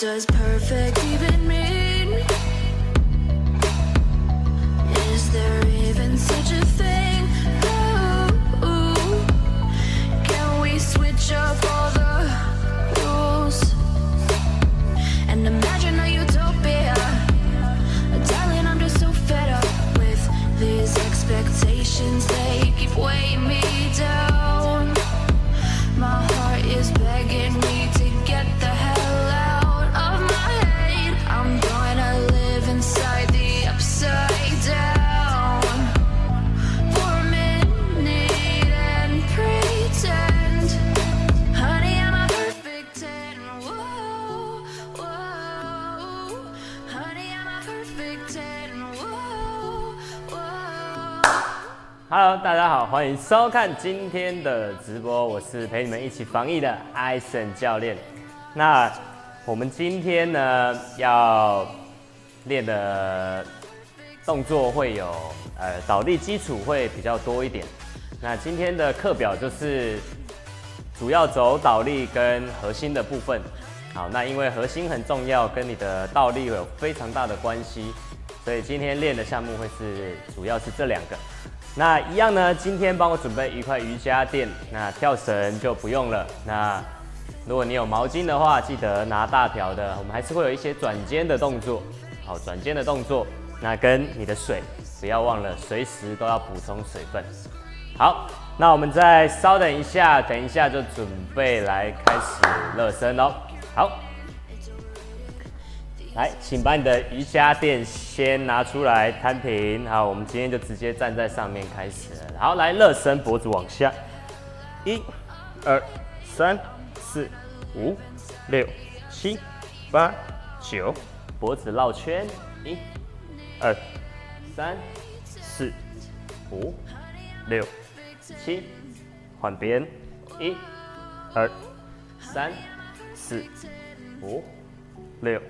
does 收看今天的直播，我是陪你们一起防疫的艾森教练。那我们今天呢要练的动作会有呃倒立基础会比较多一点。那今天的课表就是主要走倒立跟核心的部分。好，那因为核心很重要，跟你的倒立有非常大的关系，所以今天练的项目会是主要是这两个。那一样呢，今天帮我准备一块瑜伽垫，那跳绳就不用了。那如果你有毛巾的话，记得拿大条的。我们还是会有一些转肩的动作，好，转肩的动作。那跟你的水不要忘了，随时都要补充水分。好，那我们再稍等一下，等一下就准备来开始热身喽。好，来，请把你的瑜伽垫先拿出来摊平。好，我们今天就直接站在上面开始。好，来热身，脖子往下，一、二、三、四、五、六、七、八、九，脖子绕圈，一、二、三、四、五、六、七，换边，一、二、三、四、五、六、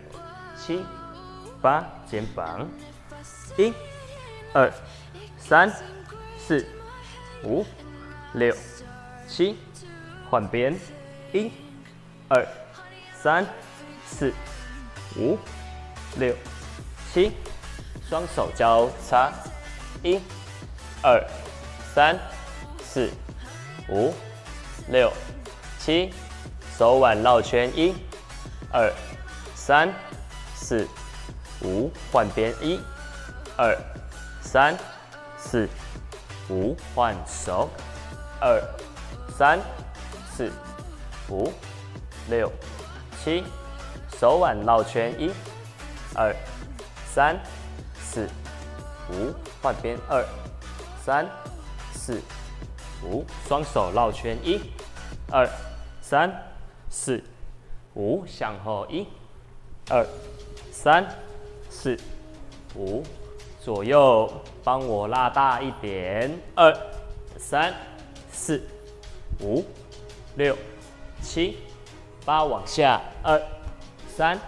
七、八，肩膀，一、二、三、四、五、六、七，换边，一、二、三、四、五、六、七，双手交叉，一、二、三、四、五、六、七，手腕绕圈，一、二、三、四、五，换边，一、二、三、四、五，换手，二、三、四、五、六、七，手腕绕圈，一、二、三、四、五，换边，二、三、四、五，双手绕圈，一、二、三、四、五，向后，一、二、三、四、五，左右帮我拉大一点，二、三、四、五、六、七、八，往下，二、三、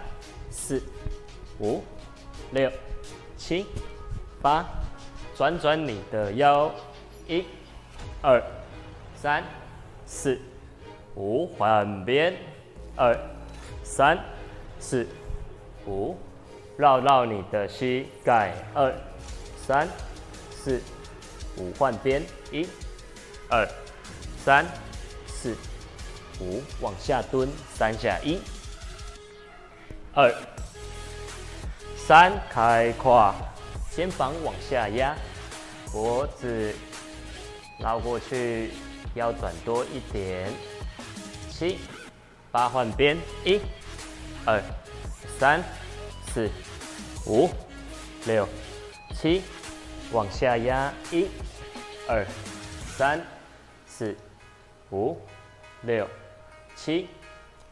四、五、六、七、八，转转你的腰，一、二、三、四、五，换边，二、三、四、五，绕绕你的膝盖，二、三、四、五，换边，一、二、三、四、五，往下蹲三下，一、二、三，开胯，肩膀往下压，脖子绕过去，腰转多一点，七、八，换边，一、二、三、四、五、六、七，往下压，一、二、三、四、五、六、七、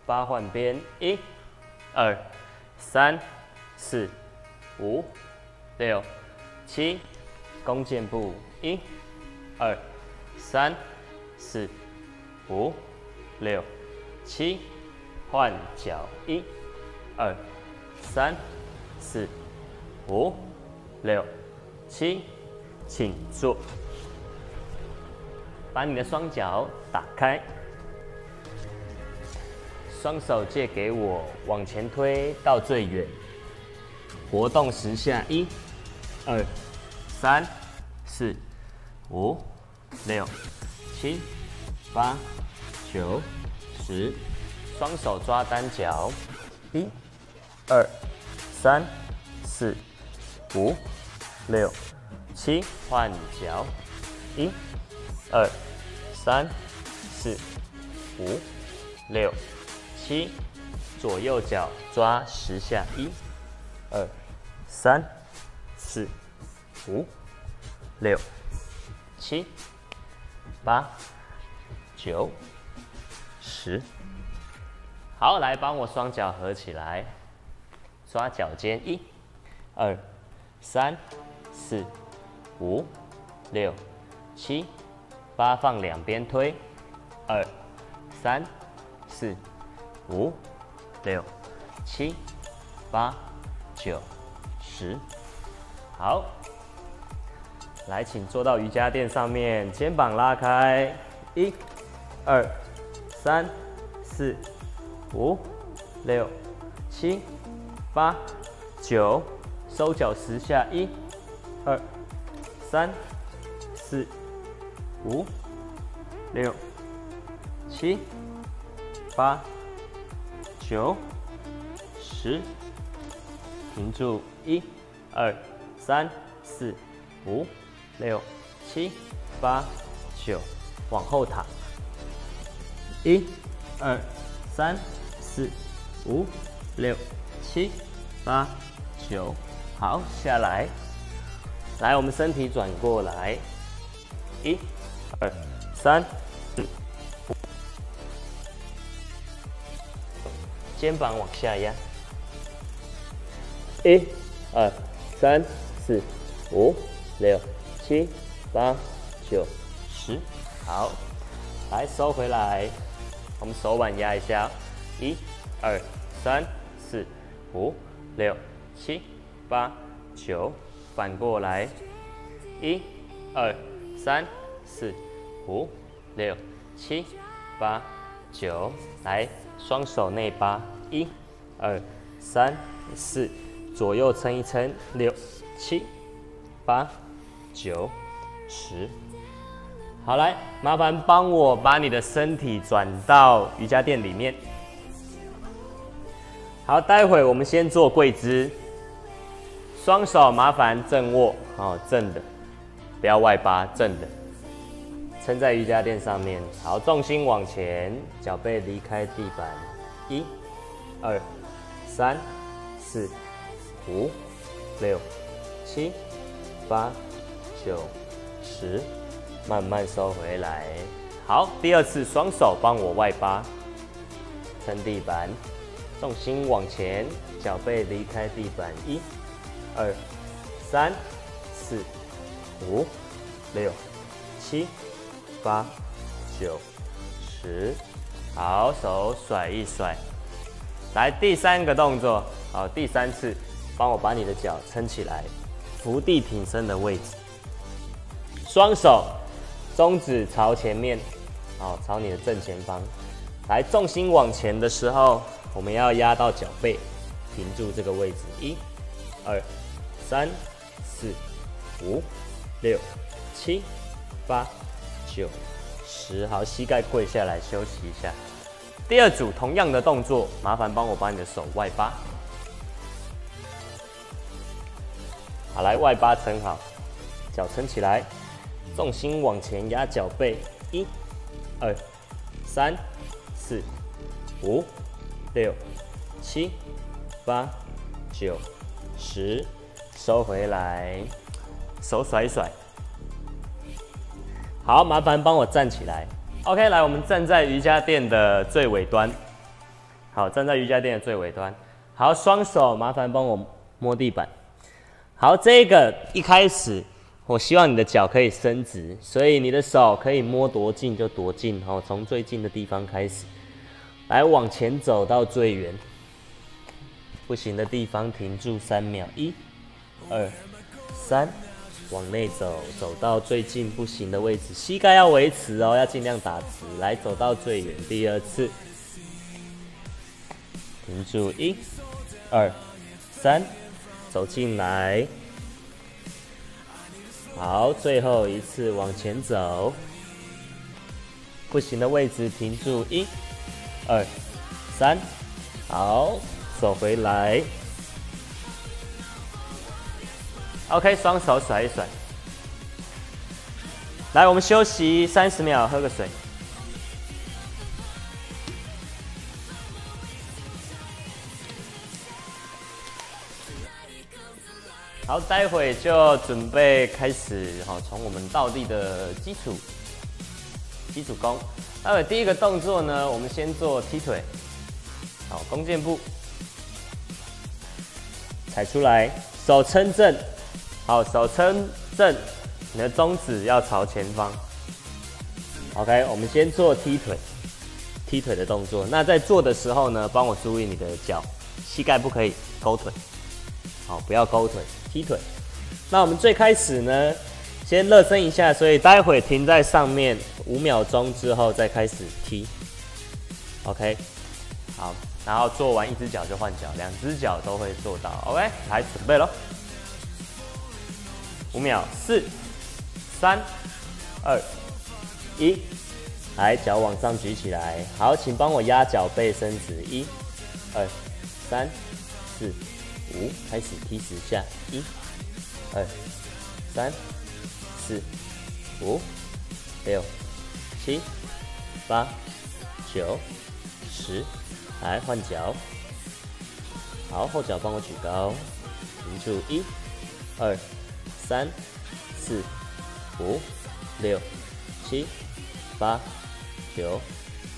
八，换边，一、二、三、四、五、六、七，弓箭步，一、二、三、四、五、六、七，换脚，一、二、三、四、五、六、七，请坐。把你的双脚打开，双手借给我，往前推到最远，活动十下，一、二、三、四、五、六、七、八、九、十，双手抓单脚，一、二、三、四、五、六、七，换脚，一、二、三、四、五、六、七，左右脚抓十下，一、二、三、四、五、六、七、八、九、十。好，来帮我双脚合起来，抓脚尖，一、二、三、四、五、六、七、八，放两边推，二、三、四、五、六、七、八、九、十。好，来，请坐到瑜伽垫上面，肩膀拉开，一、二、三、四、五、六、七、八、九，收脚十下，一、二、三、四、五、六、七、八、九、十，停住，一、二、三、四、五、六、七、八、九，往后躺，一、二、三、四、五、六、七、八、九，好，下来，来，我们身体转过来，一、二、三、四、五，肩膀往下压，一、二、三、四、五、六、七、八、九、十，好，来收回来，我们手腕压一下，一、二、三、四、五、六、七、八、九，反过来，一、二、三、四、五、六、七、八、九，来，双手内八，一、二、三、四，左右撑一撑，六、七、八、九、十。好，来，麻烦帮我把你的身体转到瑜伽垫里面。好，待会我们先做跪姿，双手麻烦正握，哦，正的，不要外八，正的，撑在瑜伽垫上面。好，重心往前，脚背离开地板，一、二、三、四、五、六、七、八、九、十，慢慢收回来。好，第二次双手帮我外八，撑地板，重心往前，脚背离开地板，一、二、三、四、五、六、七、八、九、十。好，手甩一甩。来第三个动作，好，第三次，帮我把你的脚撑起来，伏地挺身的位置，双手中指朝前面，好，朝你的正前方。来，重心往前的时候，我们要压到脚背，停住这个位置。一、二、三、四、五、六、七、八、九、十。好，膝盖跪下来休息一下。第二组同样的动作，麻烦帮我把你的手外八。好，来外八撑好，脚撑起来，重心往前压脚背，一、二、三、四、五、六、七、八、九、十，收回来，手甩甩。好，麻烦帮我站起来。OK，来，我们站在瑜伽垫的最尾端。好，站在瑜伽垫的最尾端。好，双手麻烦帮我摸地板。好，这个一开始，我希望你的脚可以伸直，所以你的手可以摸多近就多近哦，从最近的地方开始，来往前走到最远。不行的地方停住三秒，一、二、三。往内走，走到最近不行的位置，膝盖要维持哦，要尽量打直。来，走到最远，第二次，停住，一、二、三，走进来。好，最后一次往前走，不行的位置停住，一、二、三，好，走回来。OK，双手甩一甩。来，我们休息三十秒，喝个水。好，待会就准备开始，好，从我们倒地的基础基础功。待会第一个动作呢，我们先做踢腿，好，弓箭步，踩出来，手撑正。好，手撑正，你的中指要朝前方。OK，我们先做踢腿，踢腿的动作。那在做的时候呢，帮我注意你的脚，膝盖不可以勾腿，好，不要勾腿，踢腿。那我们最开始呢，先热身一下，所以待会停在上面五秒钟之后再开始踢。OK，好，然后做完一只脚就换脚，两只脚都会做到。OK，来准备喽，五秒，四、三、二、一，来脚往上举起来。好，请帮我压脚背伸直，一、二、三、四、五，开始踢十下，一、二、三、四、五、六、七、八、九、十，来换脚。好，后脚帮我举高，停住，一、二、三、四、五、六、七、八、九，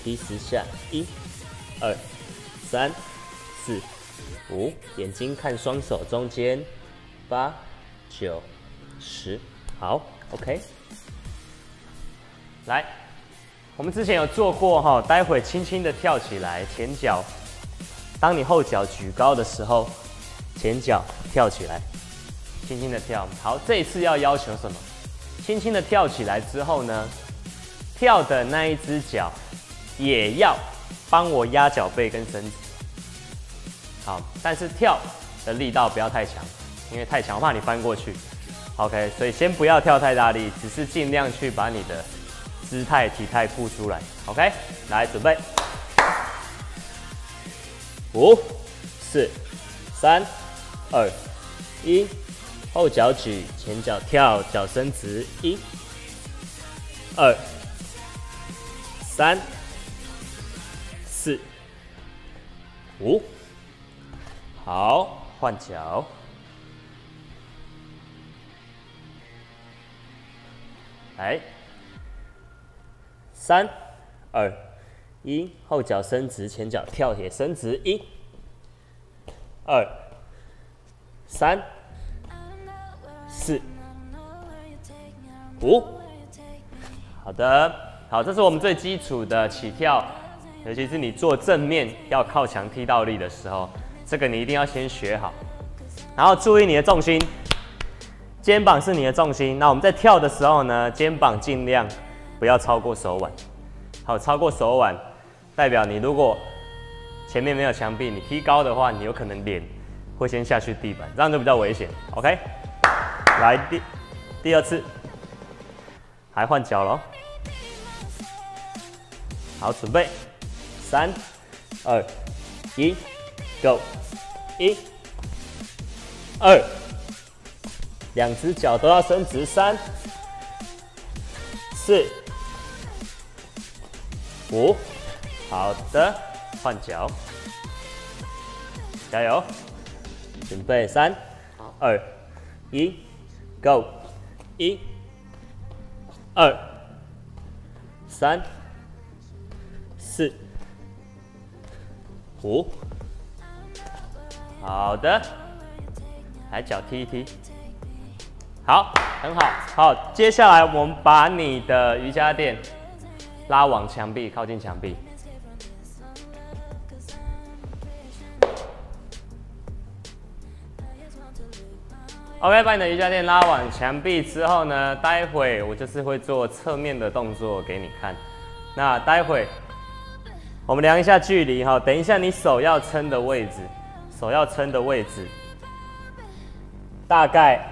踢十下，一、二、三、四、五，眼睛看双手中间，八、九、十，好，OK。来，我们之前有做过哈，待会轻轻的跳起来，前脚，当你后脚举高的时候，前脚跳起来，轻轻的跳。好，这一次要要求什么？轻轻的跳起来之后呢，跳的那一只脚也要帮我压脚背跟身子。好，但是跳的力道不要太强，因为太强我怕你翻过去。OK，所以先不要跳太大力，只是尽量去把你的姿态、体态顾出来。OK，来准备，五、四、三、二、一，后脚举，前脚跳，脚伸直，一、二、三、四、五，好，换脚。来，三、二、一，后脚伸直，前脚跳也伸直，一、二、三、四、五。好的，好，这是我们最基础的起跳，尤其是你做正面要靠墙踢倒立的时候，这个你一定要先学好，然后注意你的重心。肩膀是你的重心，那我们在跳的时候呢，肩膀尽量不要超过手腕。好，超过手腕，代表你如果前面没有墙壁，你踢高的话，你有可能脸会先下去地板，这样就比较危险。OK，来第第二次，还换脚喽。好，准备，三、二、一，Go，一、二。两只脚都要伸直，三、四、五，好的，换脚，加油，准备，三、二、一，Go，一、二、三、四、五，好的，来脚踢一踢。好，很好，好。接下来我们把你的瑜伽垫拉往墙壁，靠近墙壁。OK，把你的瑜伽垫拉往墙壁之后呢，待会我就是会做侧面的动作给你看。那待会我们量一下距离哈，等一下你手要撑的位置，手要撑的位置大概。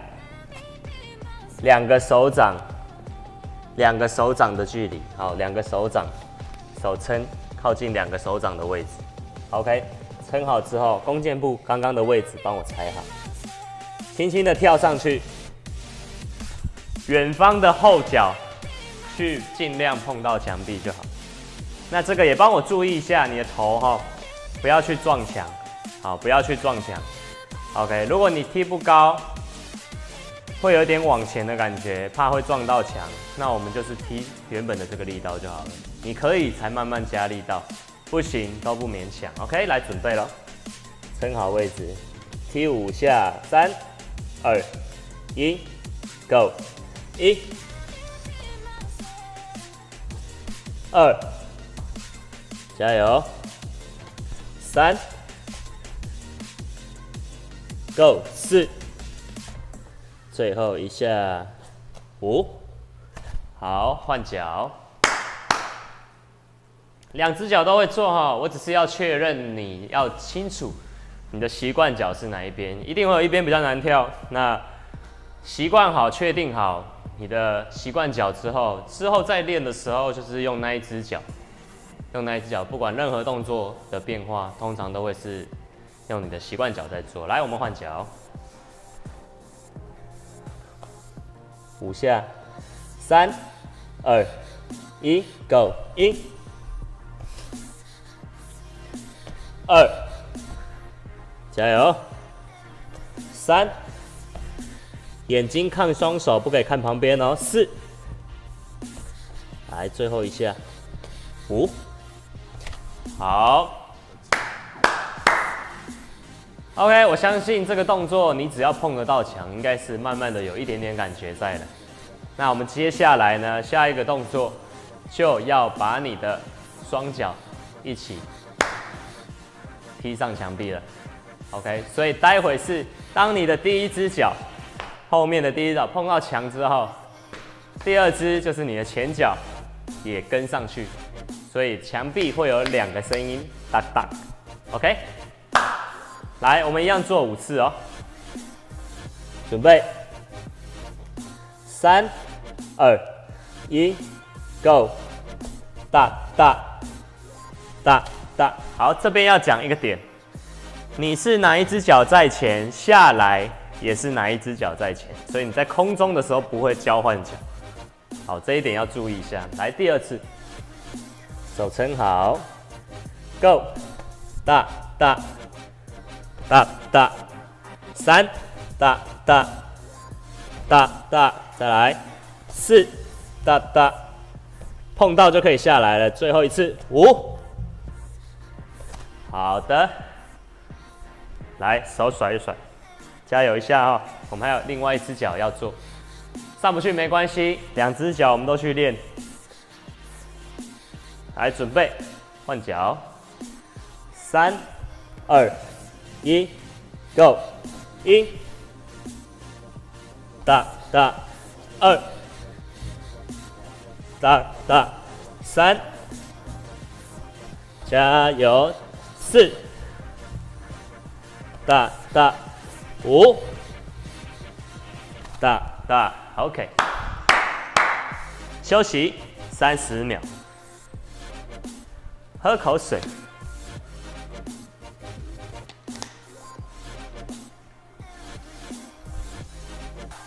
两个手掌，两个手掌的距离，好，两个手掌，手撑靠近两个手掌的位置，OK，撑好之后，弓箭步刚刚的位置帮我踩好，轻轻的跳上去，远方的后脚去尽量碰到墙壁就好。那这个也帮我注意一下你的头哈，不要去撞墙，好，不要去撞墙，OK，如果你踢不高。会有点往前的感觉，怕会撞到墙，那我们就是踢原本的这个力道就好了。你可以才慢慢加力道，不行都不勉强。OK，来准备咯，撑好位置，踢五下，三、二、一，Go，一、二，加油！三，Go 四，最后一下。五，好，换脚，两只脚都会做哈，我只是要确认你要清楚你的习惯脚是哪一边，一定会有一边比较难跳，那习惯好，确定好你的习惯脚之后，之后再练的时候就是用那一只脚。用那一只脚，不管任何动作的变化，通常都会是用你的习惯脚在做。来，我们换脚，五下，三、二、一，Go！一、二，加油！三，眼睛看双手，不可以看旁边哦。四，来，最后一下，五。好，OK，我相信这个动作你只要碰得到墙，应该是慢慢的有一点点感觉在了。那我们接下来呢，下一个动作就要把你的双脚一起踢上墙壁了。OK，所以待会是当你的第一只脚后面的第一脚碰到墙之后，第二只就是你的前脚也跟上去。所以墙壁会有两个声音，哒哒，OK。来，我们一样做五次哦。准备，三、二、一，Go！哒哒哒哒。好，这边要讲一个点，你是哪一只脚在前，下来也是哪一只脚在前，所以你在空中的时候不会交换脚。好，这一点要注意一下。来，第二次。手撑好，Go，大大大大，三大大大大，再来四大大，碰到就可以下来了。最后一次五，好的，来手甩一甩，加油一下哈。我们还有另外一只脚要做，上不去没关系，两只脚我们都去练。来，准备换脚，三、二、一，Go！一，大大，二，大大，三，加油，四，大大，五，大大，OK，休息三十秒。喝口水。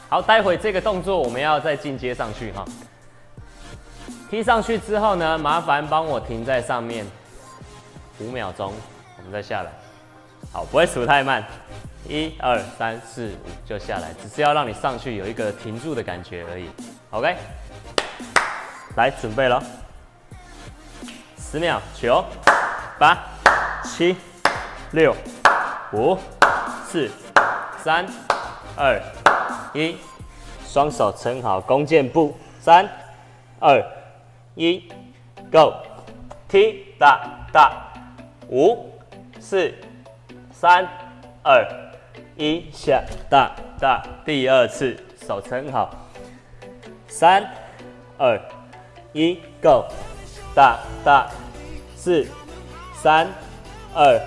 好，待会这个动作我们要再进阶上去哈。踢上去之后呢，麻烦帮我停在上面五秒钟，我们再下来。好，不会数太慢，一二三四五就下来，只是要让你上去有一个停住的感觉而已。OK，来准备了。十秒，九、八、七、六、五、四、三、二、一，双手撑好弓箭步，三、二、一，Go，踢哒哒，五、四、三、二、一，下哒哒，第二次手撑好，三、二、一，Go，哒哒。四、三、二、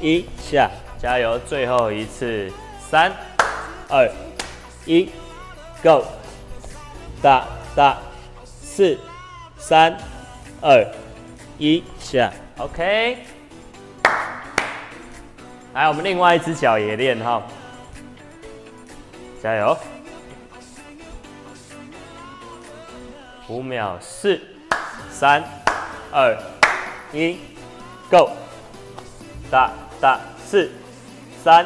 一，下，加油！最后一次，三、二、一，Go！大大，四、三、二、一，下，OK。来，我们另外一只脚也练哈，加油！五秒，四、三、二。一，Go，哒哒四，三，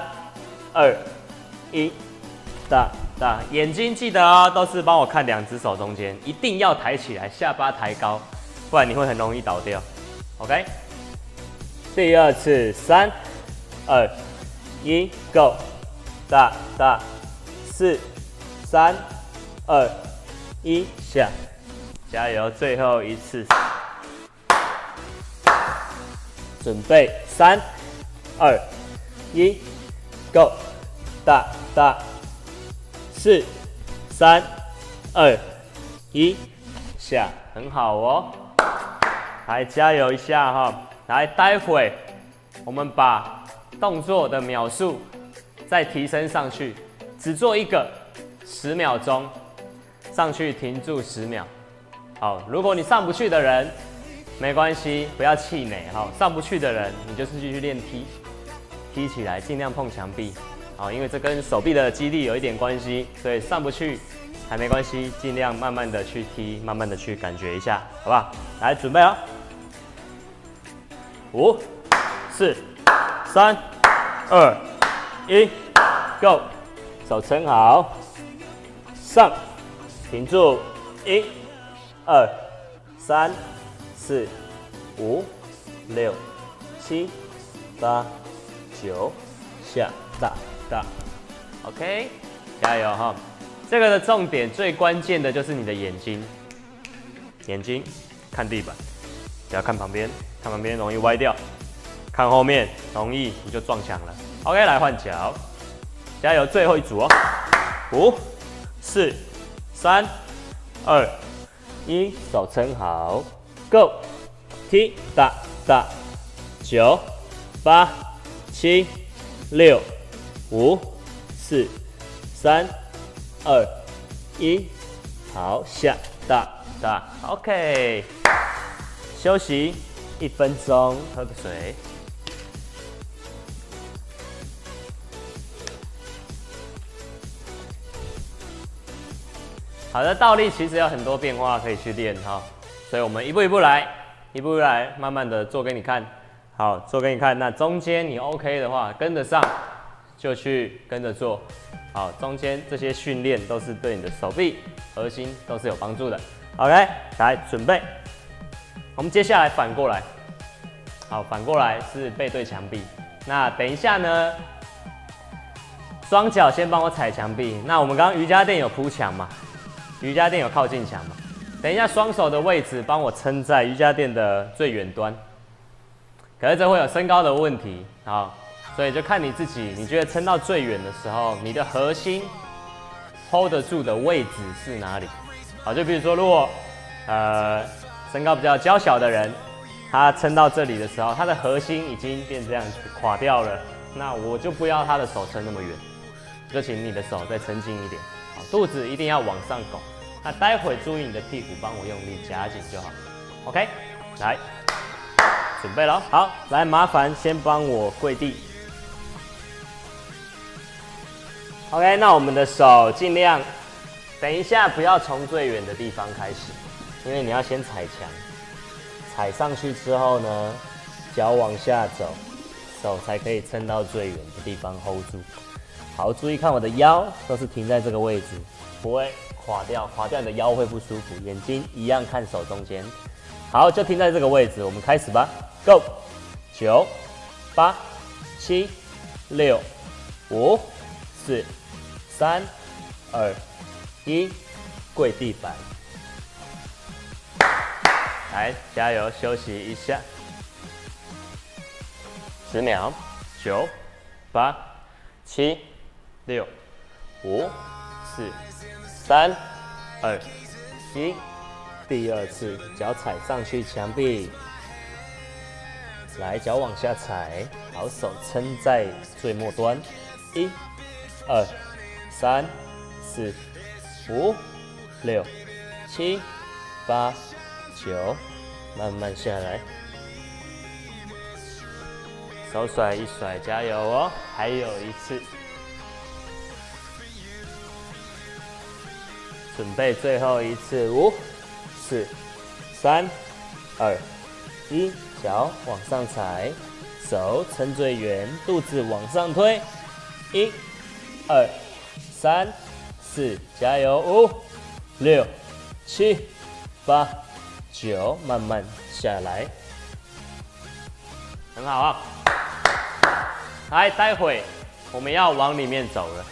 二，一，打大。眼睛记得哦，都是帮我看两只手中间，一定要抬起来，下巴抬高，不然你会很容易倒掉。OK，第二次，三，二，一，Go，大大四，三，二，一，下，加油，最后一次。准备，三、二、一，Go！大大，四、三、二、一，下，很好哦。来加油一下哈！来，待会我们把动作的秒数再提升上去，只做一个，十秒钟，上去停住十秒。好，如果你上不去的人，没关系，不要气馁哈。上不去的人，你就是继续练踢，踢起来，尽量碰墙壁。好，因为这跟手臂的肌力有一点关系，所以上不去还没关系，尽量慢慢的去踢，慢慢的去感觉一下，好不好？来，准备哦。五、四、三、二、一，Go！手撑好，上，停住，一、二、三、四、五、六、七、八、九，下大大，OK，加油哈！这个的重点最关键的就是你的眼睛，眼睛看地板，不要看旁边。看旁边容易歪掉，看后面容易你就撞墙了。OK，来换脚，加油，最后一组哦。五、四、三、二、一，手撑好，Go，踢打打，九、八、七、六、五、四、三、二、一，好，下大大，OK，休息。一分钟，喝个水。好的，倒立其实有很多变化可以去练哈，所以我们一步一步来，一步一步来，慢慢的做给你看。好，做给你看。那中间你 OK 的话，跟得上就去跟着做。好，中间这些训练都是对你的手臂、核心都是有帮助的。OK，来准备。我们接下来反过来，好，反过来是背对墙壁。那等一下呢，双脚先帮我踩墙壁。那我们刚刚瑜伽垫有铺墙嘛？瑜伽垫有靠近墙嘛？等一下双手的位置帮我撑在瑜伽垫的最远端。可是这会有身高的问题，好，所以就看你自己，你觉得撑到最远的时候，你的核心 hold 得住的位置是哪里？好，就比如说如果呃。身高比较娇小的人，他撑到这里的时候，他的核心已经变这样子垮掉了。那我就不要他的手撑那么远，就请你的手再撑近一点。好，肚子一定要往上拱。那待会注意你的屁股，帮我用力夹紧就好。OK，来，准备了。好，来，麻烦先帮我跪地。OK，那我们的手尽量，等一下不要从最远的地方开始。因为你要先踩墙，踩上去之后呢，脚往下走，手才可以撑到最远的地方 hold 住。好，注意看我的腰都是停在这个位置，不会垮掉，垮掉你的腰会不舒服。眼睛一样看手中间，好，就停在这个位置。我们开始吧，Go，九、八、七、六、五、四、三、二、一，跪地板。来，加油，休息一下，十秒，九、八、七、六、五、四、三、二、一，第二次脚踩上去墙壁，来，脚往下踩，好，手撑在最末端，一、二、三、四、五、六、七、八。九，慢慢下来，手甩一甩，加油哦！还有一次，准备最后一次，五、四、三、二、一，脚往上踩，手撑最远，肚子往上推，一、二、三、四，加油！五、六、七、八。九，慢慢下来，很好啊。来，待会我们要往里面走了。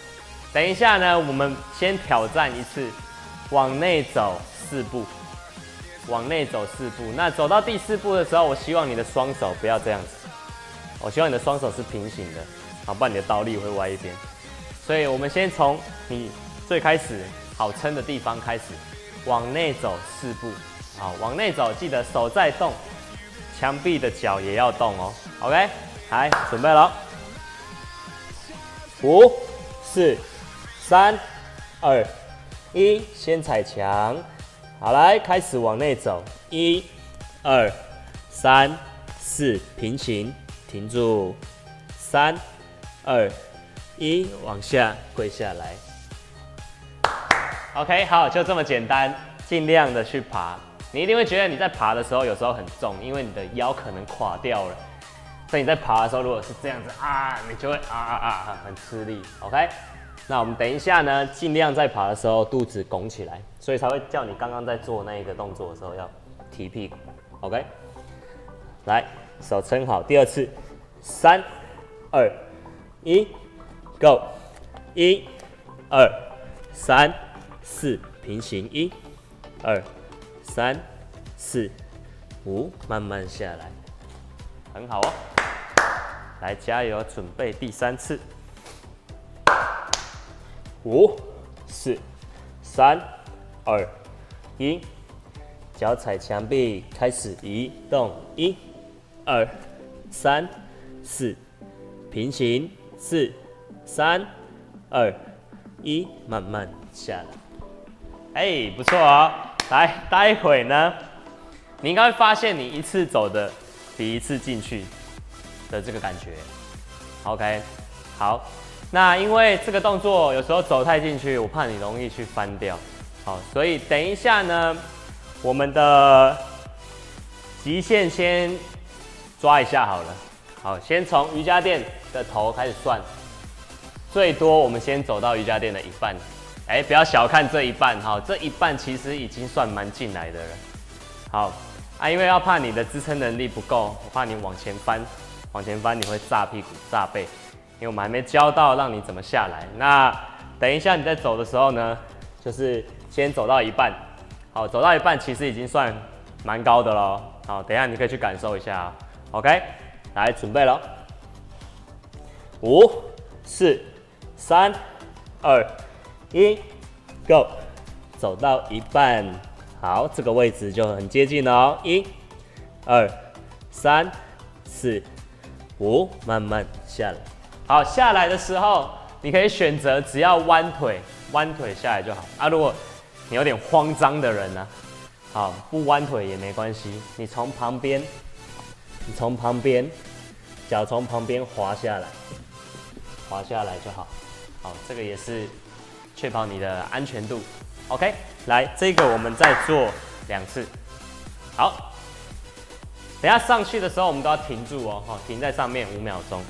等一下呢，我们先挑战一次，往内走四步，往内走四步。那走到第四步的时候，我希望你的双手不要这样子，我希望你的双手是平行的，好，不然你的倒立会歪一边。所以我们先从你最开始好撑的地方开始，往内走四步，好，往内走，记得手在动，墙壁的脚也要动哦。OK，来，准备了，五、四、三、二、一，先踩墙。好，来，开始往内走，一、二、三、四，平行，停住，三、二、一，往下跪下来。OK，好，就这么简单，尽量的去爬。你一定会觉得你在爬的时候有时候很重，因为你的腰可能垮掉了。所以你在爬的时候，如果是这样子啊，你就会啊啊啊，很吃力。OK，那我们等一下呢，尽量在爬的时候肚子拱起来，所以才会叫你刚刚在做那一个动作的时候要提屁股。OK，来，手撑好，第二次，三、二、一，Go，一、二、三、四，平行，一、二、三、四、五，慢慢下来，很好哦。来，加油，准备第三次。五、四、三、二、一，脚踩墙壁，开始移动。一、二、三、四，平行。四、三、二、一，慢慢下来。哎，不错哦。来，待会呢，你应该会发现你一次走的比一次进去的这个感觉。OK，好。那因为这个动作有时候走太进去，我怕你容易去翻掉，好，所以等一下呢，我们的极限先抓一下好了，好，先从瑜伽垫的头开始算，最多我们先走到瑜伽垫的一半，哎，不要小看这一半，哈，这一半其实已经算蛮进来的了，好啊，因为要怕你的支撑能力不够，我怕你往前翻，往前翻你会炸屁股、炸背。因为我们还没教到让你怎么下来，那等一下你在走的时候呢，就是先走到一半，好，走到一半其实已经算蛮高的喽，好，等一下你可以去感受一下，OK，来准备了，五、四、三、二、一，Go，走到一半，好，这个位置就很接近了哦，一、二、三、四、五，慢慢下来。好，下来的时候你可以选择只要弯腿，弯腿下来就好啊。如果你有点慌张的人呢，好，不弯腿也没关系，你从旁边，你从旁边，脚从旁边滑下来，滑下来就好。好，这个也是确保你的安全度。OK，来，这个我们再做两次。好，等下上去的时候我们都要停住哦，好，停在上面五秒钟。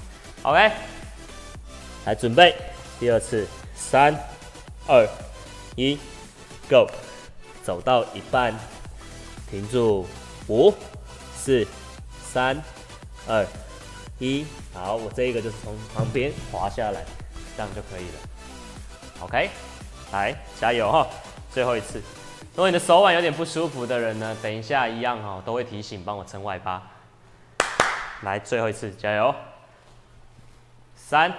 OK。来准备第二次，三、二、一，Go！走到一半，停住，五、四、三、二、一，好，我这一个就是从旁边滑下来，这样就可以了。OK，来加油哈！最后一次，如果你的手腕有点不舒服的人呢，等一下一样哈，都会提醒帮我撑外八。来，最后一次，加油！三。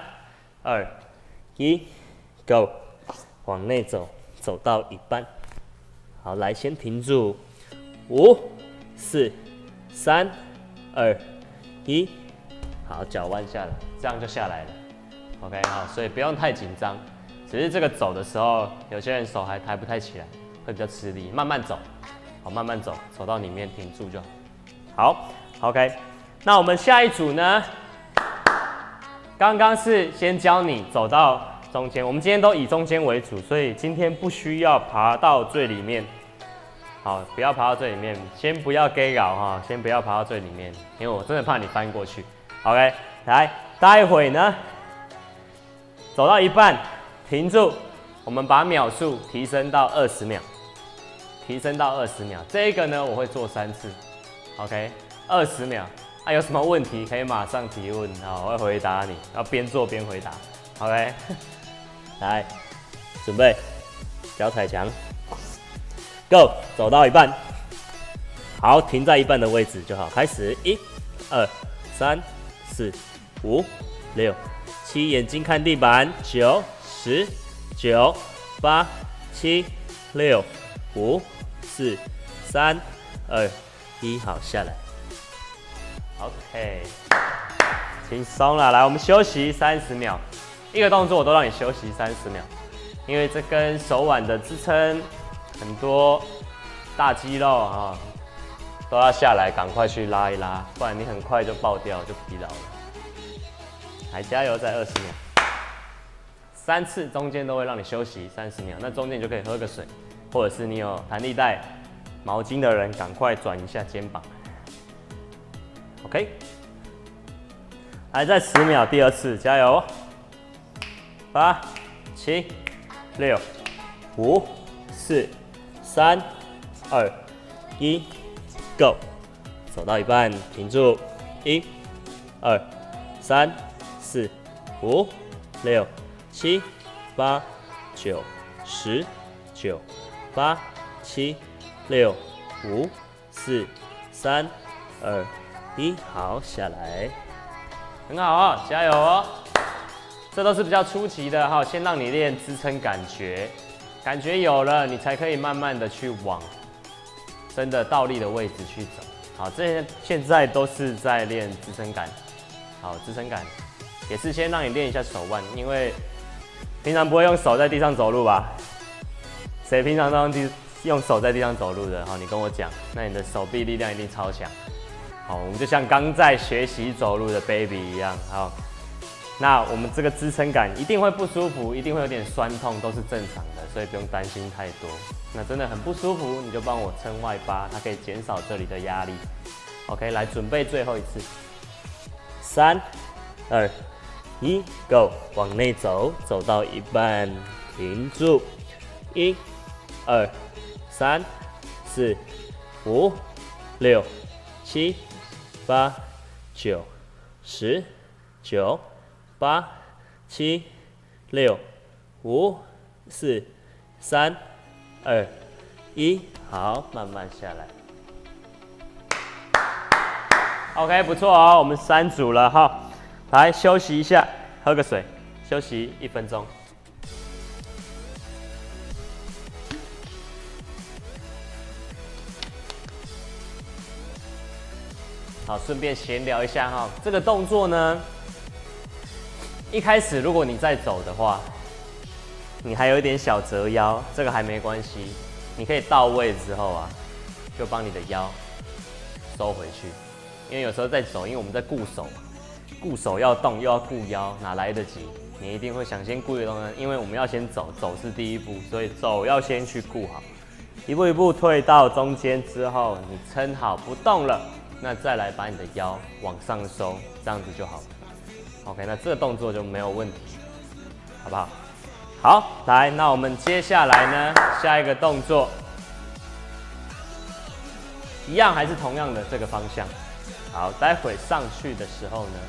二、一，Go，往内走，走到一半，好，来先停住，五、四、三、二、一，好，脚弯下来，这样就下来了。OK，好，所以不用太紧张，只是这个走的时候，有些人手还抬不太起来，会比较吃力，慢慢走，好，慢慢走，走到里面停住就好。好，OK，那我们下一组呢？刚刚是先教你走到中间，我们今天都以中间为主，所以今天不需要爬到最里面。好，不要爬到最里面，先不要 gay 搞哈，先不要爬到最里面，因为我真的怕你翻过去。OK，来，待会呢，走到一半停住，我们把秒数提升到二十秒，提升到二十秒。这个呢，我会做三次。OK，二十秒。啊有什么问题可以马上提问，好，我会回答你。要边做边回答，OK？来，准备，脚踩墙，Go，走到一半，好，停在一半的位置就好。开始，一、二、三、四、五、六、眼睛看地板，九、十、九、八、七、六、五、四、三、二、一，好，下来。OK，轻松了，来，我们休息三十秒，一个动作我都让你休息三十秒，因为这跟手腕的支撑很多大肌肉啊、都要下来，赶快去拉一拉，不然你很快就爆掉，就疲劳了。来，加油，再二十秒，三次中间都会让你休息三十秒，那中间就可以喝个水，或者是你有弹力带、毛巾的人，赶快转一下肩膀。OK，还在十秒，第二次，加油！八、七、六、五、四、三、二、一，Go！走到一半停住，一、二、三、四、五、六、七、八、九、十、九、八、七、六、五、四、三、二、一，好，下来，很好哦，加油哦！这都是比较初级的哈，先让你练支撑感觉，感觉有了，你才可以慢慢的去往真的倒立的位置去走。好，这些现在都是在练支撑感，好，支撑感也是先让你练一下手腕，因为平常不会用手在地上走路吧？谁平常都用地用手在地上走路的？好，你跟我讲，那你的手臂力量一定超强。好，我们就像刚在学习走路的 baby 一样，好。那我们这个支撑感一定会不舒服，一定会有点酸痛，都是正常的，所以不用担心太多。那真的很不舒服，你就帮我撑外八，它可以减少这里的压力。OK，来准备最后一次，三、二、一，Go，往内走，走到一半停住，一、二、三、四、五、六、七、八、九、十、九。八、七、六、五、四、三、二、一，好，慢慢下来。OK，不错哦，我们三组了哈，来休息一下，喝个水，休息一分钟。好，顺便闲聊一下哈，这个动作呢。一开始，如果你在走的话，你还有一点小折腰，这个还没关系。你可以到位之后啊，就帮你的腰收回去，因为有时候在走，因为我们在固手，固手要动又要顾腰，哪来得及？你一定会想先顾一动作，因为我们要先走，走是第一步，所以走要先去顾好。一步一步退到中间之后，你撑好不动了，那再来把你的腰往上收，这样子就好了。OK，那这个动作就没有问题，好不好？好，来，那我们接下来呢，下一个动作一样还是同样的这个方向。好，待会上去的时候呢，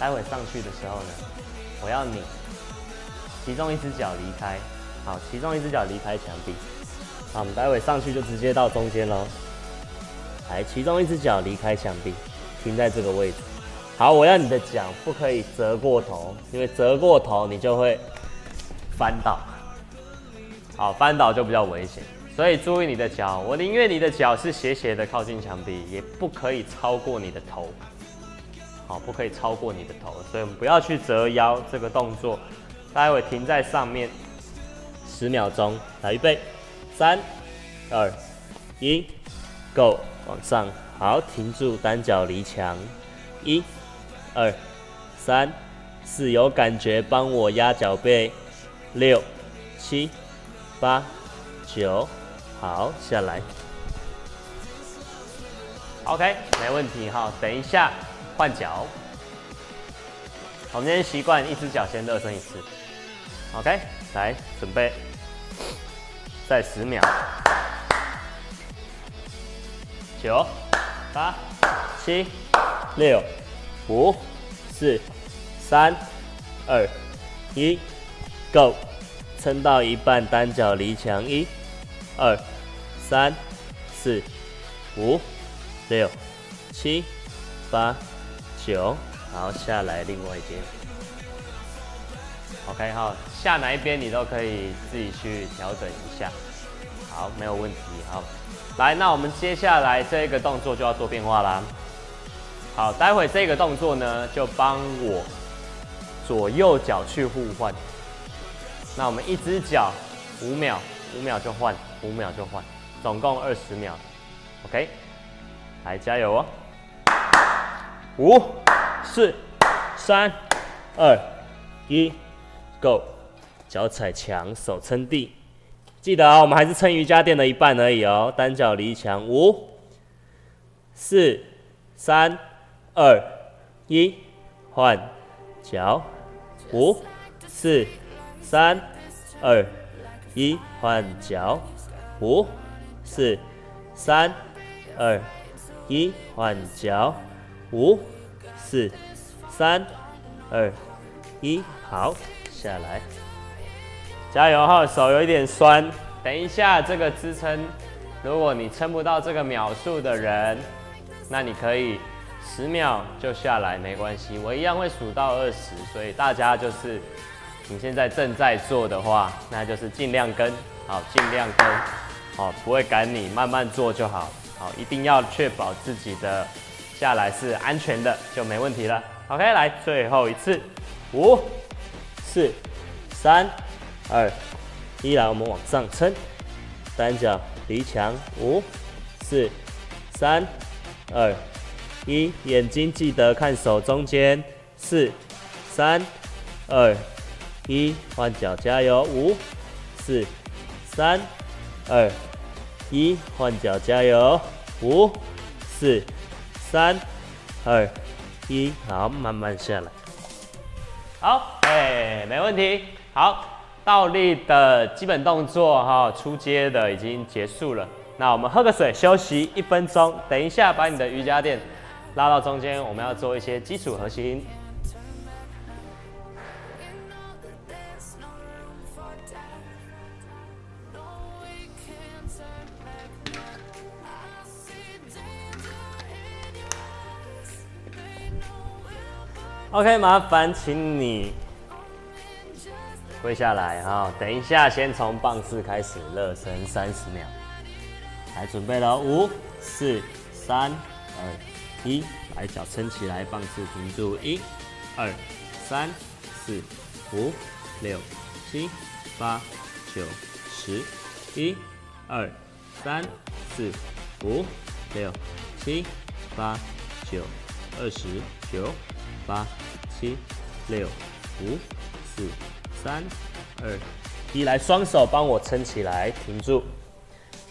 待会上去的时候呢，我要你其中一只脚离开，好，其中一只脚离开墙壁。好，我们待会上去就直接到中间喽。来，其中一只脚离开墙壁，停在这个位置。好，我要你的脚不可以折过头，因为折过头你就会翻倒。好，翻倒就比较危险，所以注意你的脚。我宁愿你的脚是斜斜的靠近墙壁，也不可以超过你的头。好，不可以超过你的头，所以我们不要去折腰这个动作。待会停在上面十秒钟，来预备，三、二、一，Go，往上，好，停住，单脚离墙，一。二、三、四，有感觉帮我压脚背。六、七、八、九，好，下来。OK，没问题哈。等一下换脚。我们今天习惯一只脚先热身一次。OK，来准备，再十秒。九、八、七、六。五、四、三、二、一，Go！撑到一半，单脚离墙，一、二、三、四、五、六、七、八、九，好下来另外一边。OK，好，下哪一边你都可以自己去调整一下。好，没有问题。好，来，那我们接下来这个动作就要做变化啦。好，待会这个动作呢，就帮我左右脚去互换。那我们一只脚五秒，五秒就换，五秒就换，总共二十秒。OK，来加油哦！五、四、三、二、一，Go！脚踩墙，手撑地。记得啊、我们还是撑瑜伽垫的一半而已哦。单脚离墙，五、四、三、二、一，换脚，五、四、三、二、一，换脚，五、四、三、二、一，换脚，五、四、三、二、一，好，下来。加油哈，手有一点酸。等一下这个支撑，如果你撑不到这个秒数的人，那你可以十秒就下来，没关系，我一样会数到二十。所以大家就是你现在正在做的话，那就是尽量跟，好，尽量跟，好，不会赶你，慢慢做就好，好，一定要确保自己的下来是安全的，就没问题了。OK，来最后一次，五、四、三。二、一，来，我们往上撑，单脚离墙，五、四、三、二、一，眼睛记得看手中间，四、三、二、一，换脚加油，五、四、三、二、一，换脚加油，五、四、三、二、一，好，慢慢下来，好，哎，没问题，好。倒立的基本动作哈，出街的已经结束了。那我们喝个水，休息一分钟。等一下把你的瑜伽垫拉到中间，我们要做一些基础核心。OK，麻烦请你跪下来哈、等一下，先从棒式开始热身三十秒。来，准备了，五、四、三、二、一，来脚撑起来，棒式停住，一、二、三、四、五、六、七、八、九、十，一、二、三、四、五、六、七、八、九、二十九、八、七、六、五、四、三、二、一，来双手帮我撑起来，停住。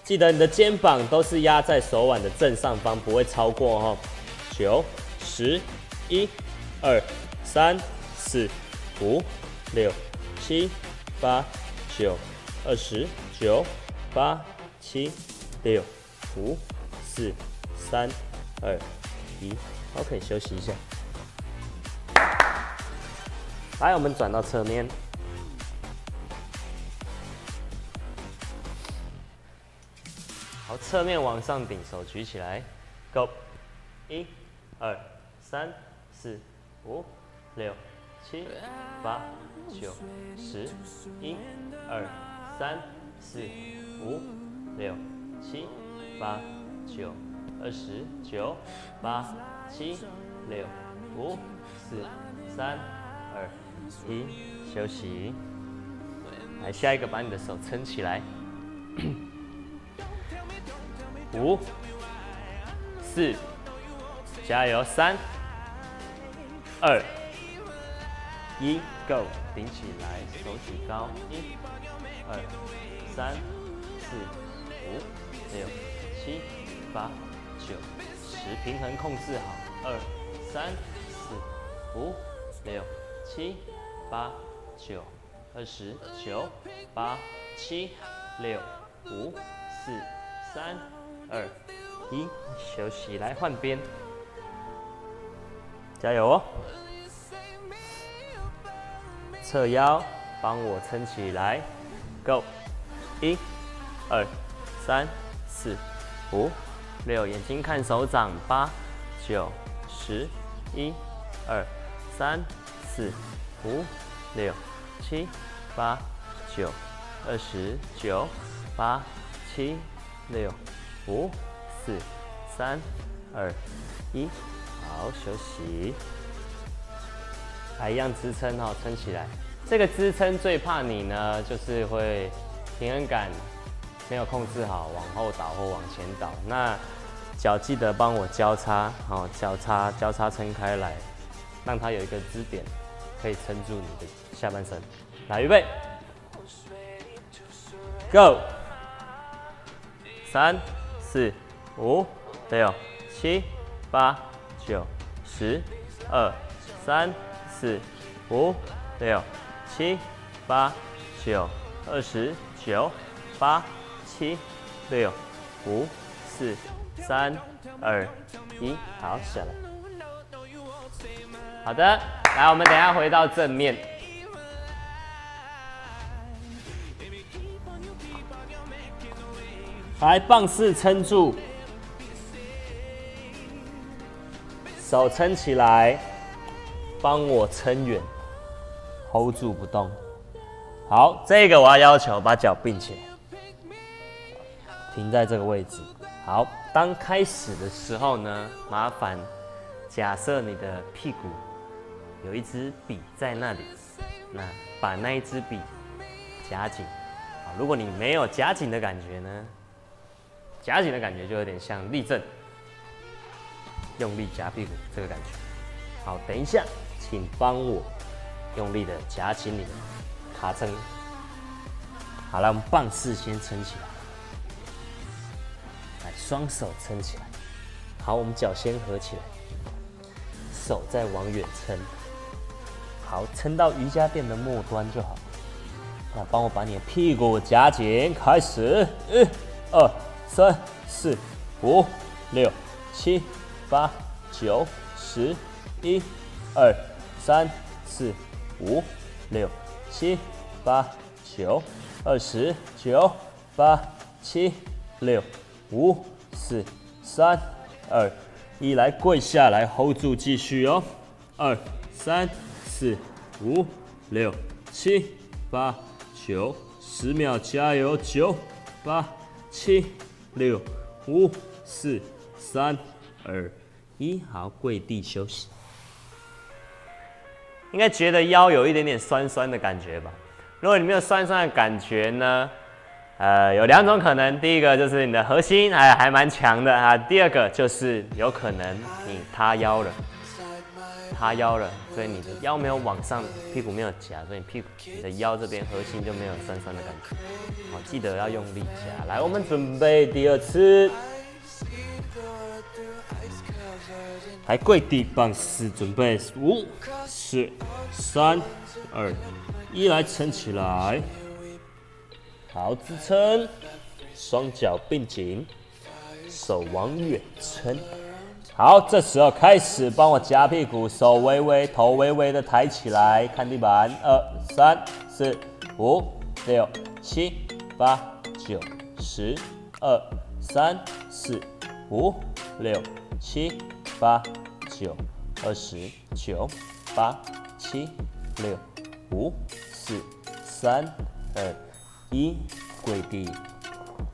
记得你的肩膀都是压在手腕的正上方，不会超过哦。九、十、一、二、三、四、五、六、七、八、九、二十九、八、七、六、五、四、三、二、一。OK，休息一下。来，我们转到侧面。好，侧面往上顶，手举起来，Go，一、二、三、四、五、六、七、八、九、十，一、二、三、四、五、六、七、八、九、二十。九、八、七、六、五、四、三、一，休息。来，下一个，把你的手撑起来。五、四，加油！三、二、一，Go！顶起来，手举高，一、二、三、四、五、六、七、八、九、十，平衡控制好。二、三、四、五、六、七、八、九、二十九、八、七、六、五、四、三。二、一，休息，来换边，加油哦！侧腰，帮我撑起来，Go！一、二、三、四、五、六，眼睛看手掌，八、九、十、一、二、三、四、五、六、七、八、九、二十九、八、七、六、五、四、三、二、一，好，休息。还一样支撑哦，撑起来。这个支撑最怕你呢，就是会平衡感没有控制好，往后倒或往前倒。那脚记得帮我交叉，好，交叉交叉撑开来，让它有一个支点，可以撑住你的下半身。来，预备，Go！三、四、五、六、七、八、九、十、二、三、四、五、六、七、八、九、二十九、八、七、六、五、四、三、二、一，好，下来。好的，来，我们等下回到正面。来，棒式撑住，手撑起来，帮我撑远，hold 住不动。好，这个我要要求把脚并起来，停在这个位置。好，当开始的时候呢，麻烦假设你的屁股有一支笔在那里，那把那一支笔夹紧。好，如果你没有夹紧的感觉呢，夹紧的感觉就有点像立正，用力夹屁股这个感觉。好，等一下，请帮我用力的夹紧你的卡撑。好了，我们棒式先撑起来，来，双手撑起来。好，我们脚先合起来，手再往远撑。好，撑到瑜伽垫的末端就好。那帮我把你的屁股夹紧，开始，一、二、三、四、五、六、七、八、九、十、一、二、三、四、五、六、七、八、九、二十九、八、七、六、五、四、三、二、一，来跪下来，hold 住，继续哦，二、三、四、五、六、七、八、九、十秒，加油，九、八、七、六、五、四、三、二、一，好，跪地休息。应该觉得腰有一点点酸酸的感觉吧？如果你没有酸酸的感觉呢，呃，有两种可能，第一个就是你的核心还还蛮强的啊，第二个就是有可能你塌腰了，塌腰了，所以你的腰没有往上，屁股没有夹，所以屁股你的腰这边核心就没有酸酸的感觉。好，记得要用力夹。来，我们准备第二次，还跪地棒式，准备五、四、三、二、一，来撑起来。好，支撑，双脚并紧，手往远撑。好，这时候开始帮我夹屁股，手微微，头微微的抬起来，看地板。二、三、四、五、六、七、八、九、十、二、三、四、五、六、七、八、九、二十九、八、七、六、五、四、三、二、一，跪地。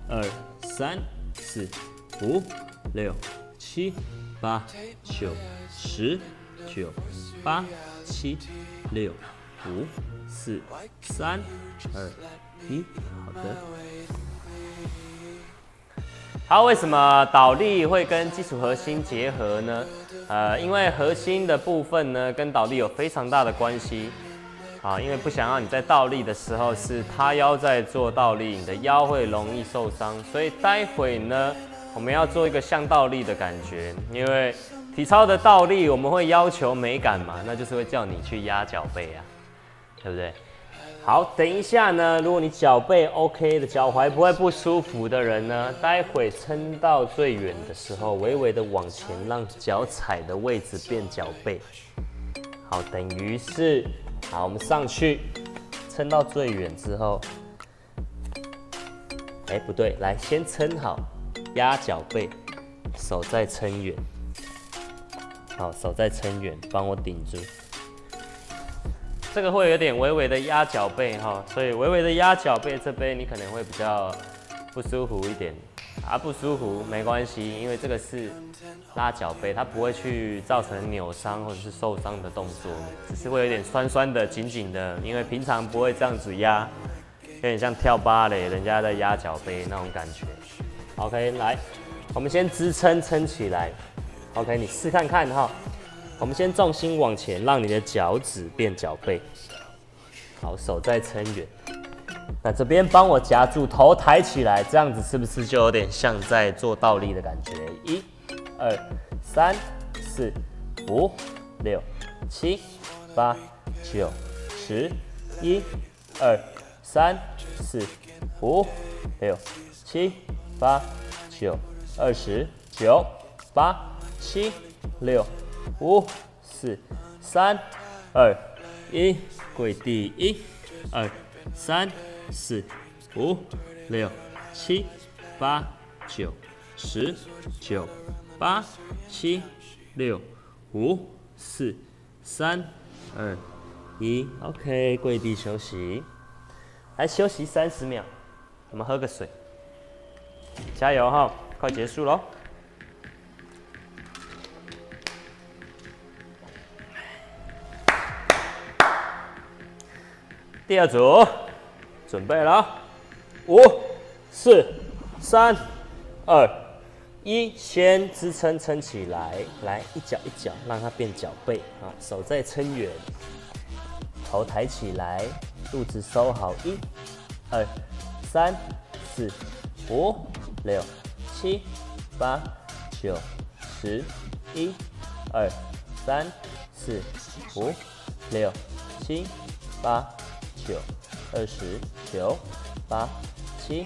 二、三、四、五、六、七、八、九、十、九、八、七、六、五、四、三、二、一。好的。好，为什么倒立会跟基础核心结合呢？呃，因为核心的部分呢，跟倒立有非常大的关系。啊，因为不想让你在倒立的时候是塌腰在做倒立，你的腰会容易受伤，所以待会呢，我们要做一个像倒立的感觉。因为体操的倒立我们会要求美感嘛，那就是会叫你去压脚背啊，对不对？好，等一下呢，如果你脚背 OK 的，脚踝不会不舒服的人呢，待会撑到最远的时候，微微的往前，让脚踩的位置变脚背。好，等于是。好，我们上去，撑到最远之后，哎，不对，来先撑好，压脚背，手再撑远。好，手再撑远，帮我顶住。这个会有点微微的压脚背哈，所以微微的压脚背这边你可能会比较不舒服一点啊，不舒服没关系，因为这个是拉脚背，它不会去造成扭伤或者是受伤的动作，只是会有点酸酸的、紧紧的，因为平常不会这样子压，有点像跳芭蕾人家在压脚背那种感觉。OK，来，我们先支撑撑起来。OK，你试看看哈。我们先重心往前，让你的脚趾变脚背。好，手再撑远。那这边帮我夹住，头抬起来，这样子是不是就有点像在做倒立的感觉？一、二、三、四、五、六、七、八、九、十。一、二、三、四、五、六、七、八、九、二十九、八、七、六。五、四、三、二、一，跪地，一、二、三、四、五、六、七、八、九、十、九、八、七、六、五、四、三、二、一，OK，跪地休息，来休息三十秒，我们喝个水，加油哈，快结束喽。第二组，准备了，五、四、三、二、一，先支撑撑起来，来一脚一脚让它变脚背啊，手再撑远，头抬起来，肚子收好，一、二、三、四、五、六、七、八、九、十，一、二、三、四、五、六、七、八。九、二十九、八、七、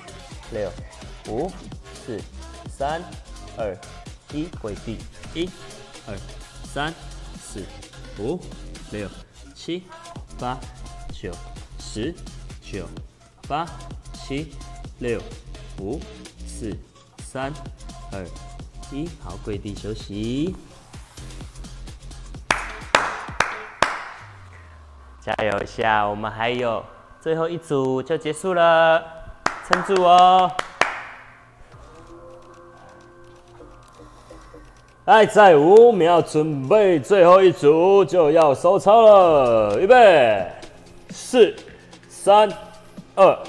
六、五、四、三、二、一，跪地，一、二、三、四、五、六、七、八、九、十、九、八、七、六、五、四、三、二、一，好，跪地休息。加油一下，我们还有最后一组就结束了，撑住哦！来，再五秒，准备最后一组就要收操了，预备，四、三、二、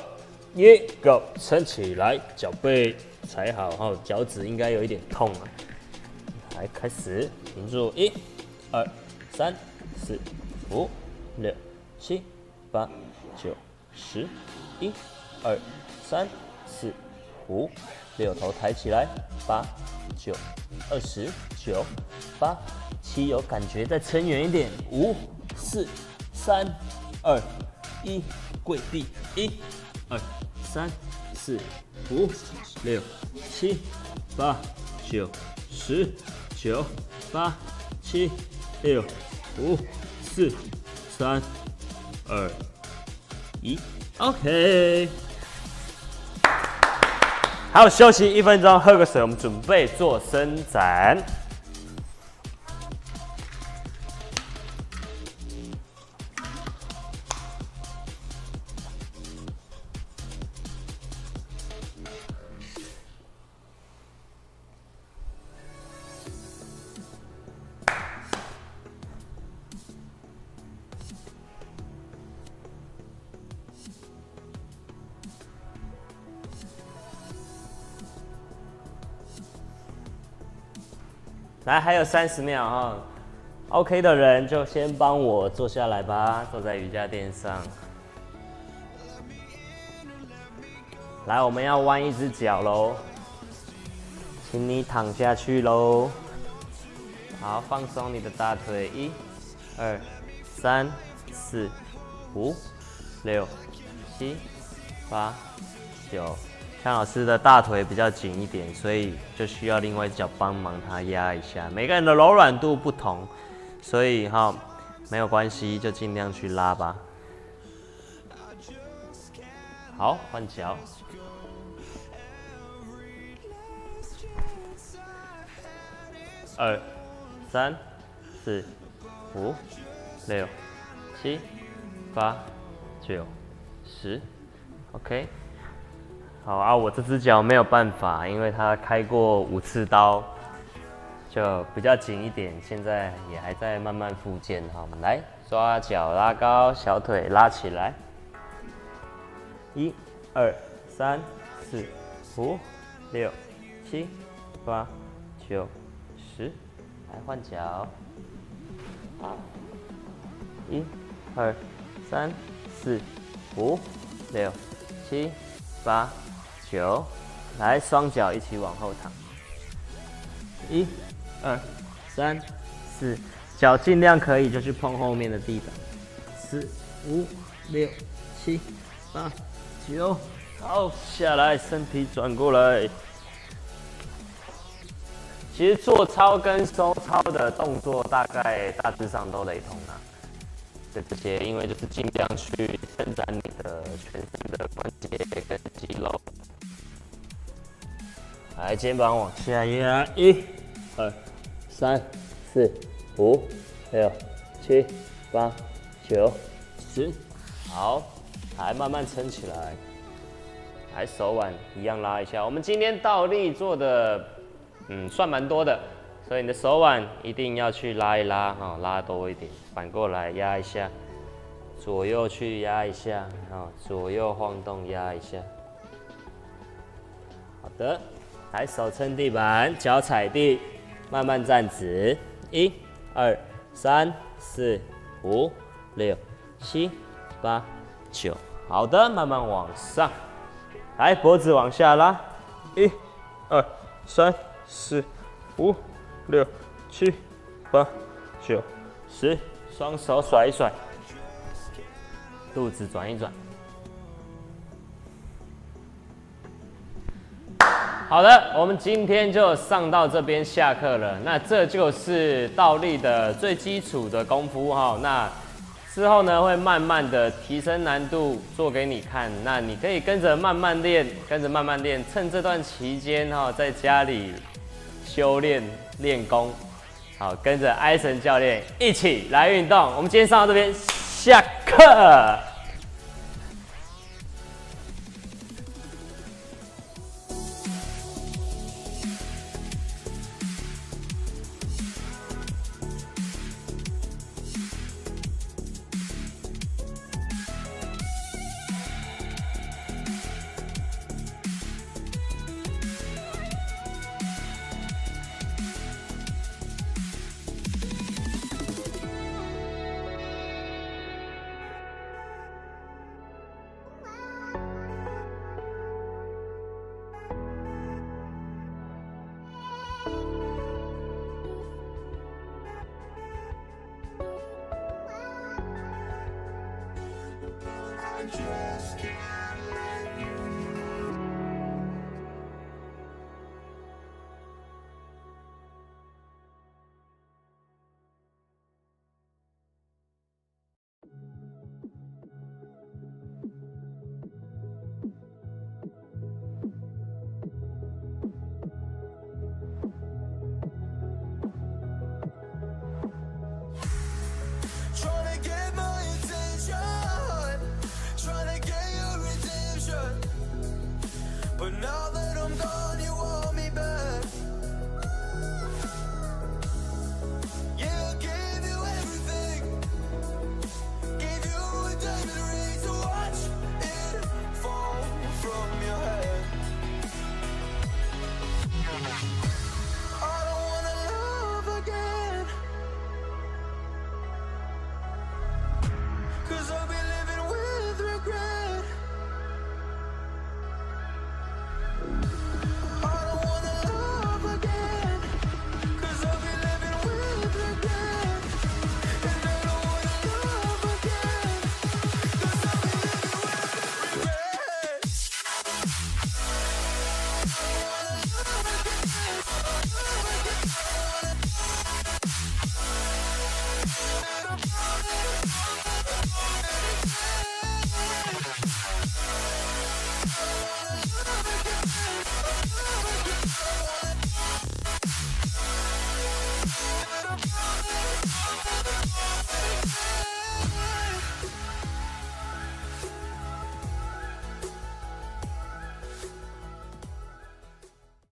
一，Go！撑起来，脚背踩好，后，脚趾应该有一点痛啊。来，开始，停住，一、二、三、四、五、六。七、八、九、十，一、二、三、四、五、六，头抬起来，八、九、二十九、八、七，有感觉，再撑远一点，五、四、三、二、一，跪地，一、二、三、四、五、六、七、八、九、十、九、八、七、六、五、四、三。二一，OK，好休息一分钟，喝个水，我们准备做伸展。来，还有三十秒哈，OK 的人就先帮我坐下来吧，坐在瑜伽垫上。来，我们要弯一只脚喽，请你躺下去喽。好，放松你的大腿，一、二、三、四、五、六、七、八、九。向老师的大腿比较紧一点，所以就需要另外一脚帮忙他压一下。每个人的柔软度不同，所以哈没有关系，就尽量去拉吧。好，换脚。二、三、四、五、六、七、八、九、十，OK。好啊，我这只脚没有办法，因为它开过五次刀，就比较紧一点。现在也还在慢慢复健。好，来抓脚拉高，小腿拉起来。一、二、三、四、五、六、七、八、九、十，来换脚。一、二、三、四、五、六、七、八、九，来双脚一起往后躺。一、二、三、四，脚尽量可以就去碰后面的地板。四、五、六、七、八、九，好，下来，身体转过来。其实做操跟收操的动作大概大致上都雷同啊。的这些，因为就是尽量去伸展你的全身的关节跟肌肉。来，肩膀往下压，一、二、三、四、五、六、七、八、九、十，好，来慢慢撑起来。来，手腕一样拉一下。我们今天倒立做的，嗯，算蛮多的，所以你的手腕一定要去拉一拉，哈、拉多一点，反过来压一下，左右去压一下，啊、左右晃动压一下。好的，来手撑地板，脚踩地，慢慢站直，一、二、三、四、五、六、七、八、九，好的，慢慢往上，来脖子往下拉，一、二、三、四、五、六、七、八、九、十，双手甩一甩，肚子转一转。好的，我们今天就上到这边下课了。那这就是倒立的最基础的功夫哈。那之后呢，会慢慢的提升难度做给你看。那你可以跟着慢慢练，跟着慢慢练。趁这段期间哈，在家里修炼练功，好，跟着艾神教练一起来运动。我们今天上到这边下课。I just can't.